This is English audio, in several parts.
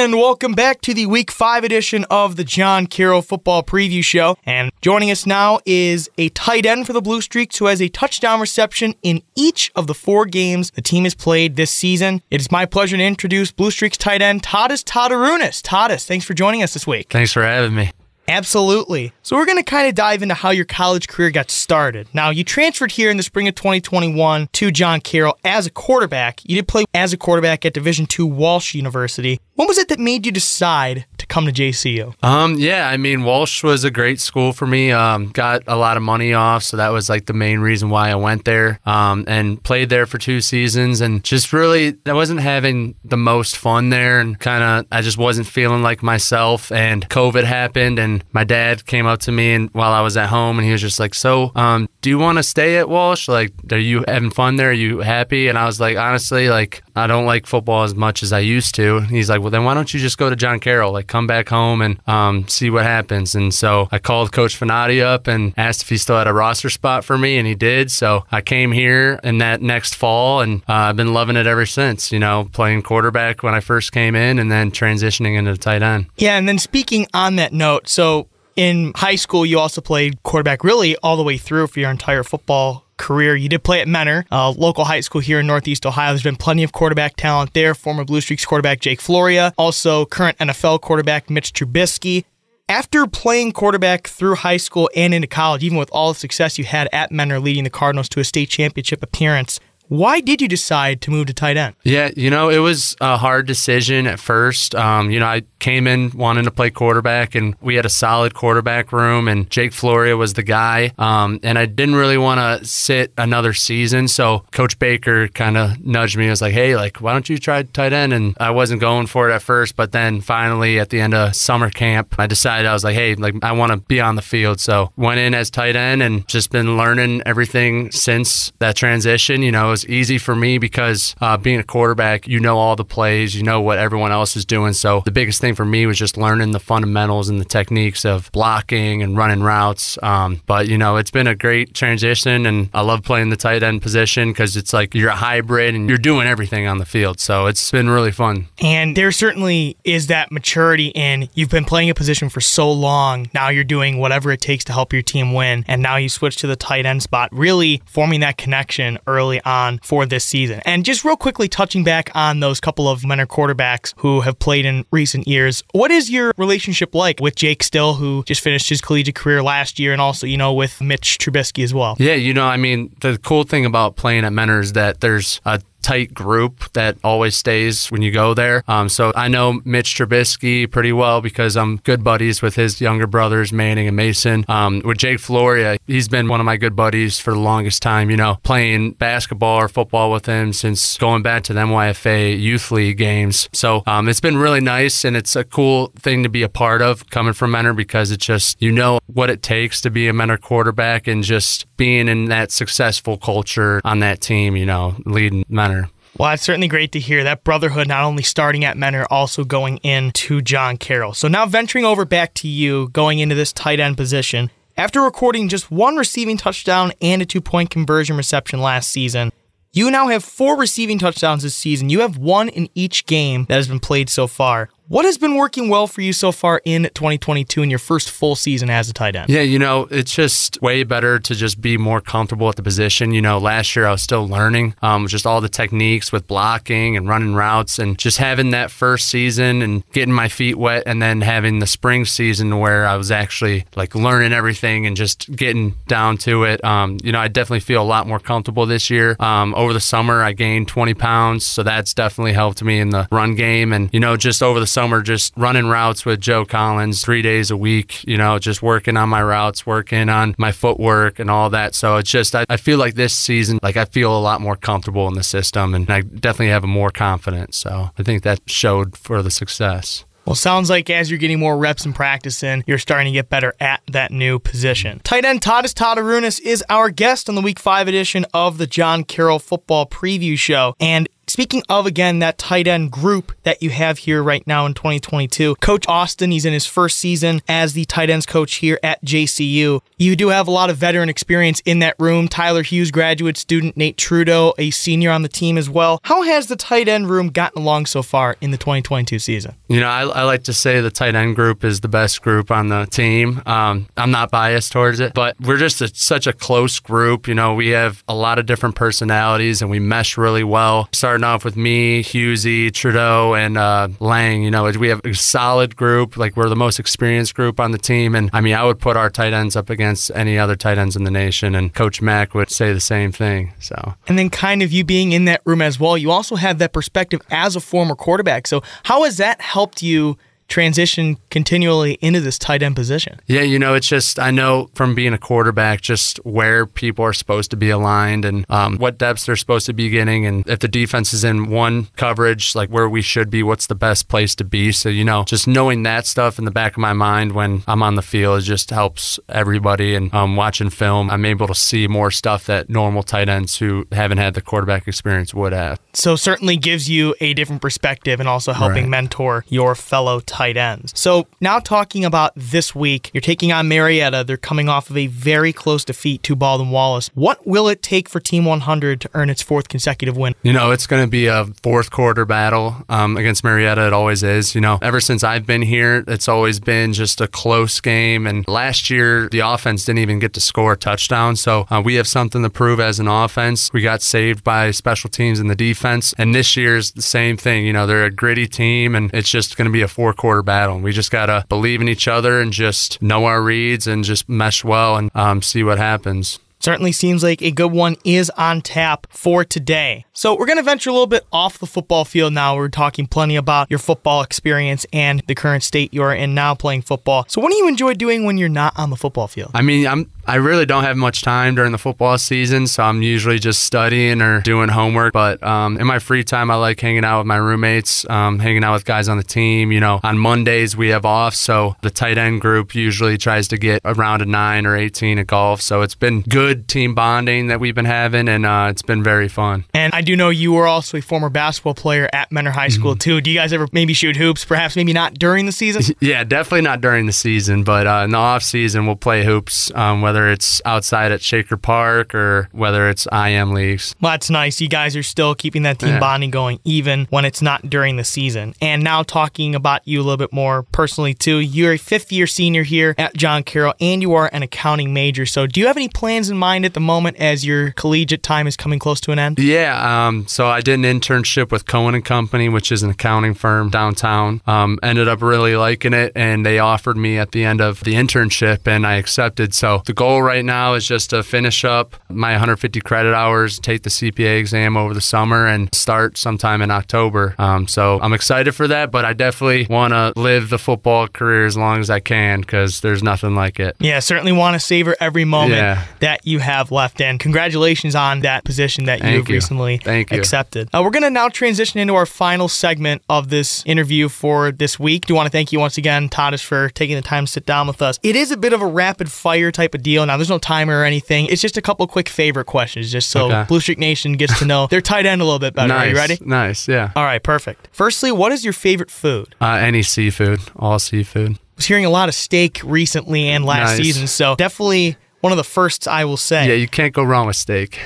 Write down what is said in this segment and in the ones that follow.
And welcome back to the Week 5 edition of the John Carroll Football Preview Show. And joining us now is a tight end for the Blue Streaks who has a touchdown reception in each of the four games the team has played this season. It is my pleasure to introduce Blue Streaks tight end Tadas Tatarunas. Tadas, thanks for joining us this week. Thanks for having me. Absolutely. So we're going to kind of dive into how your college career got started. Now, you transferred here in the spring of 2021 to John Carroll as a quarterback. You did play as a quarterback at Division II Walsh University. What was it that made you decide come to JCU? Um, yeah, I mean, Walsh was a great school for me. Um, got a lot of money off, so that was like the main reason why I went there. Um, and played there for two seasons, and just really, I wasn't having the most fun there, and kind of, I just wasn't feeling like myself. And COVID happened, and my dad came up to me, and while I was at home, and he was just like, "So, um, do you want to stay at Walsh? Like, are you having fun there? Are you happy?" And I was like, honestly, like, I don't like football as much as I used to. And he's like, well, then why don't you just go to John Carroll? Like, come back home and um, see what happens. And so I called Coach Finotti up and asked if he still had a roster spot for me, and he did. So I came here in that next fall, and uh, I've been loving it ever since. You know, playing quarterback when I first came in, and then transitioning into tight end. Yeah, and then speaking on that note, so in high school, you also played quarterback really all the way through for your entire football career. You did play at Mentor, a local high school here in Northeast Ohio. There's been plenty of quarterback talent there. Former Blue Streaks quarterback Jake Floria, also current NFL quarterback Mitch Trubisky. After playing quarterback through high school and into college, even with all the success you had at Mentor leading the Cardinals to a state championship appearance, why did you decide to move to tight end? Yeah, you know, it was a hard decision at first. Um, you know, I came in wanting to play quarterback, and we had a solid quarterback room, and Jake Floria was the guy. Um, and I didn't really want to sit another season, so Coach Baker kind of nudged me. I was like, "Hey, like, why don't you try tight end?" And I wasn't going for it at first, but then finally at the end of summer camp, I decided I was like, "Hey, like, I want to be on the field." So went in as tight end, and just been learning everything since that transition. You know, was easy for me because uh, being a quarterback, you know all the plays, you know what everyone else is doing. So the biggest thing for me was just learning the fundamentals and the techniques of blocking and running routes. Um, but you know, it's been a great transition, and I love playing the tight end position because it's like you're a hybrid and you're doing everything on the field. So it's been really fun. And there certainly is that maturity in you've been playing a position for so long. Now you're doing whatever it takes to help your team win, and now you switch to the tight end spot, really forming that connection early on on for this season. And just real quickly touching back on those couple of Mentor quarterbacks who have played in recent years, what is your relationship like with Jake Still, who just finished his collegiate career last year, and also, you know, with Mitch Trubisky as well? Yeah, you know, I mean, the cool thing about playing at Mentor is that there's a tight group that always stays when you go there. Um, so I know Mitch Trubisky pretty well because I'm good buddies with his younger brothers, Manning and Mason. Um, with Jake Floria, he's been one of my good buddies for the longest time, you know, playing basketball or football with him since going back to the NYFA Youth League games. So um, it's been really nice and it's a cool thing to be a part of coming from Mentor because it's just, you know, what it takes to be a Mentor quarterback and just being in that successful culture on that team, you know, leading Mentor. Well, it's certainly great to hear that brotherhood not only starting at Mentor, also going into John Carroll. So now venturing over back to you, going into this tight end position. After recording just one receiving touchdown and a two point conversion reception last season, you now have four receiving touchdowns this season. You have one in each game that has been played so far. What has been working well for you so far in 2022 in your first full season as a tight end? Yeah, you know, it's just way better to just be more comfortable at the position. You know, last year I was still learning um, just all the techniques with blocking and running routes and just having that first season and getting my feet wet and then having the spring season where I was actually like learning everything and just getting down to it. Um, you know, I definitely feel a lot more comfortable this year. Um, over the summer, I gained 20 pounds, so that's definitely helped me in the run game. And, you know, just over the summer, summer just running routes with Joe Collins three days a week, you know, just working on my routes, working on my footwork and all that. So it's just, I, I feel like this season, like I feel a lot more comfortable in the system and I definitely have a more confidence. So I think that showed for the success. Well, sounds like as you're getting more reps and practice in, you're starting to get better at that new position. Tight end Tadas Tatarunas is our guest on the Week 5 edition of the John Carroll Football Preview Show. And speaking of again that tight end group that you have here right now in 2022, Coach Austin, he's in his first season as the tight ends coach here at JCU. You do have a lot of veteran experience in that room. Tyler Hughes, graduate student, Nate Trudeau, a senior on the team as well. How has the tight end room gotten along so far in the 2022 season? You know, I, I like to say the tight end group is the best group on the team. Um, I'm not biased towards it, but we're just a, such a close group. You know, we have a lot of different personalities and we mesh really well. Starting off with me, Hughesy, Trudeau, and uh, Lang, you know, we have a solid group. Like, we're the most experienced group on the team. And I mean, I would put our tight ends up against any other tight ends in the nation, and Coach Mack would say the same thing. So, and then kind of you being in that room as well, you also have that perspective as a former quarterback. So, how has that helped you? Transition continually into this tight end position? Yeah, you know, it's just, I know from being a quarterback, just where people are supposed to be aligned and um, what depths they're supposed to be getting. And if the defense is in one coverage, like where we should be, what's the best place to be. So, you know, just knowing that stuff in the back of my mind when I'm on the field just helps everybody. And um, watching film, I'm able to see more stuff that normal tight ends who haven't had the quarterback experience would have. So, certainly gives you a different perspective and also helping right. mentor your fellow tight tight ends. So now talking about this week, you're taking on Marietta. They're coming off of a very close defeat to Baldwin Wallace. What will it take for Team 100 to earn its fourth consecutive win? You know, it's going to be a fourth quarter battle um, against Marietta. It always is. You know, ever since I've been here, it's always been just a close game. And last year, the offense didn't even get to score a touchdown. So uh, we have something to prove as an offense. We got saved by special teams in the defense. And this year's the same thing. You know, they're a gritty team, and it's just going to be a four quarter quarter battle. We just got to believe in each other and just know our reads and just mesh well and um, see what happens. Certainly seems like a good one is on tap for today. So we're going to venture a little bit off the football field now. We're talking plenty about your football experience and the current state you're in now playing football. So what do you enjoy doing when you're not on the football field? I mean, I'm I really don't have much time during the football season, so I'm usually just studying or doing homework. But um, in my free time, I like hanging out with my roommates, um, hanging out with guys on the team. You know, on Mondays we have off, so the tight end group usually tries to get around a nine or 18 at golf. So it's been good team bonding that we've been having, and uh, it's been very fun. And I do know you were also a former basketball player at Mentor High School mm-hmm. too. Do you guys ever maybe shoot hoops? Perhaps maybe not during the season. yeah, definitely not during the season, but uh, in the off season we'll play hoops, um, whether it's outside at Shaker Park or whether it's IM leagues. Well, that's nice. You guys are still keeping that team yeah. bonding going even when it's not during the season. And now talking about you a little bit more personally too. You're a fifth year senior here at John Carroll and you are an accounting major. So do you have any plans in mind at the moment as your collegiate time is coming close to an end? Yeah. Um, so I did an internship with Cohen and Company, which is an accounting firm downtown. Um, ended up really liking it and they offered me at the end of the internship and I accepted. So the goal right now is just to finish up my 150 credit hours, take the CPA exam over the summer and start sometime in October. Um, so I'm excited for that, but I definitely want to live the football career as long as I can because there's nothing like it. Yeah, certainly want to savor every moment yeah. that you have left. And congratulations on that position that you've you. recently Thank you. accepted. Uh, we're going to now transition into our final segment of this interview for this week. Do you want to thank you once again, Tadas, for taking the time to sit down with us. It is a bit of a rapid fire type of deal. Now, there's no timer or anything. It's just a couple quick favorite questions, just so okay. Blue Streak Nation gets to know their tight end a little bit better. Nice. Are you ready? Nice, yeah. All right, perfect. Firstly, what is your favorite food? Uh, any seafood, all seafood. I was hearing a lot of steak recently and last nice. season, so definitely one of the firsts I will say. Yeah, you can't go wrong with steak.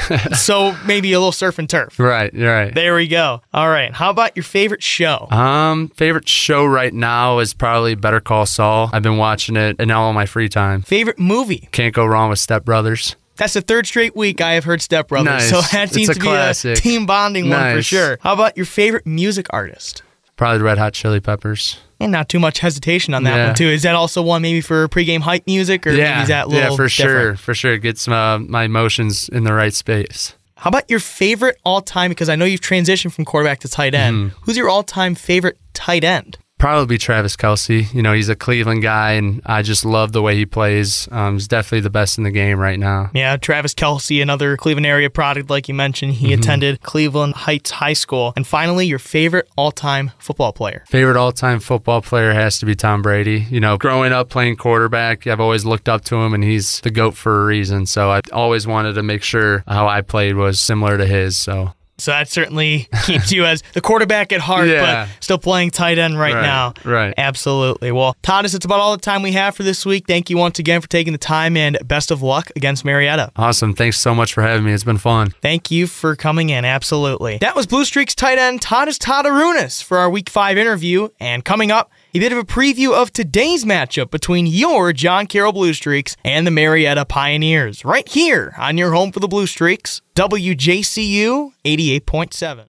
so maybe a little surf and turf. Right, right. There we go. All right. How about your favorite show? Um, favorite show right now is probably Better Call Saul. I've been watching it and now in all my free time. Favorite movie? Can't go wrong with Step Brothers. That's the third straight week I have heard Step Brothers. Nice. So that seems to classic. be a team bonding nice. one for sure. How about your favorite music artist? Probably the Red Hot Chili Peppers. And not too much hesitation on that yeah. one too. Is that also one maybe for pregame hype music, or yeah, is that yeah, for different? sure, for sure. Gets uh, my emotions in the right space. How about your favorite all time? Because I know you've transitioned from quarterback to tight end. Mm-hmm. Who's your all time favorite tight end? Probably be Travis Kelce. You know, he's a Cleveland guy, and I just love the way he plays. Um, he's definitely the best in the game right now. Yeah, Travis Kelce, another Cleveland area product, like you mentioned. He mm-hmm. attended Cleveland Heights High School. And finally, your favorite all time football player? Favorite all time football player has to be Tom Brady. You know, growing up playing quarterback, I've always looked up to him, and he's the GOAT for a reason. So I always wanted to make sure how I played was similar to his. So So that certainly keeps you as the quarterback at heart, Yeah. but still playing tight end right, Right, now. right. Absolutely. Well, Thomas, it's about all the time we have for this week. Thank you once again for taking the time and best of luck against Marietta. Awesome. Thanks so much for having me. It's been fun. Thank you for coming in. Absolutely. That was Blue Streaks tight end Tadas Tatarunas for our week five interview. And coming up, a bit of a preview of today's matchup between your John Carroll Blue Streaks and the Marietta Pioneers, right here on your home for the Blue Streaks, WJCU 88.7.